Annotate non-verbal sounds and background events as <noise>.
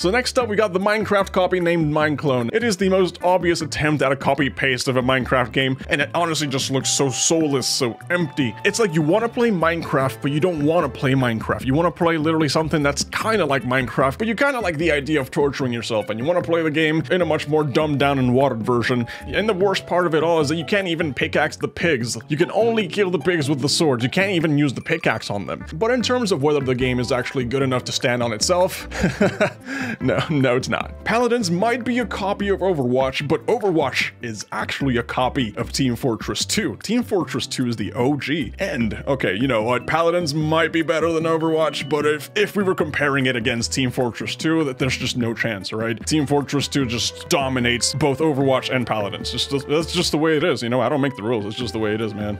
So next up, we got the Minecraft copy named Mineclone. It is the most obvious attempt at a copy-paste of a Minecraft game, and it honestly just looks so soulless, so empty. It's like you want to play Minecraft, but you don't want to play Minecraft. You want to play literally something that's kind of like Minecraft, but you kind of like the idea of torturing yourself, and you want to play the game in a much more dumbed down and watered version. And the worst part of it all is that you can't even pickaxe the pigs. You can only kill the pigs with the swords. You can't even use the pickaxe on them. But in terms of whether the game is actually good enough to stand on itself, <laughs> <laughs> no, no, it's not. Paladins might be a copy of Overwatch, but Overwatch is actually a copy of Team Fortress 2. Team Fortress 2 is the OG. And, okay, you know what? Paladins might be better than Overwatch, but if, if we were comparing it against Team Fortress 2, that there's just no chance, right? Team Fortress 2 just dominates both Overwatch and Paladins. Just, that's just the way it is, you know? I don't make the rules. It's just the way it is, man.